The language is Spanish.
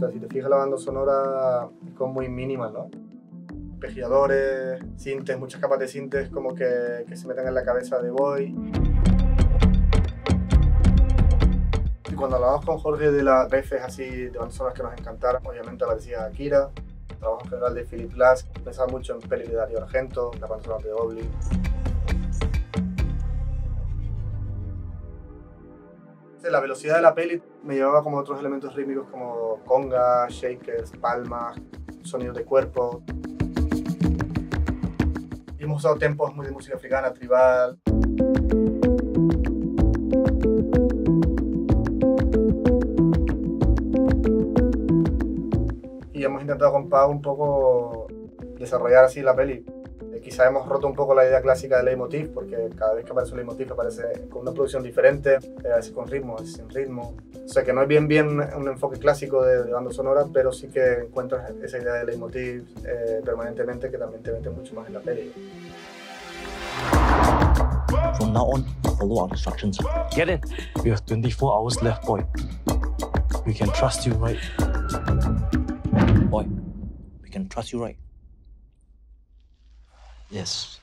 de la banda sonora es como muy minimal, ¿no? Pejilladores, sintes, muchas capas de sintes como que, que se meten en la cabeza de Boy. Y cuando hablamos con Jorge de las veces así de bandas sonoras que nos encantaron, obviamente aparecía Akira, el trabajo en general de Philip Glass, pensaba mucho en peli de Dario Argento, la banda sonora de Goblin. La velocidad de la peli me llevaba como otros elementos rítmicos como congas, shakers, palmas, sonidos de cuerpo. Y hemos usado tempos muy de música africana, tribal. Y hemos intentado con Pau un poco desarrollar así la peli. Quizá hemos roto un poco la idea clásica del leitmotiv, porque cada vez que aparece un leitmotiv aparece con una producción diferente, eh, a veces con ritmo, a veces sin ritmo. O sea que no es bien bien un enfoque clásico de, de banda sonora, pero sí que encuentras esa idea de leitmotiv eh, permanentemente que también te mete mucho más en la peli. From now on, follow our instructions. Get in. We have 24 hours left, boy. We can trust you, right? Boy, we can trust you, right? Yes.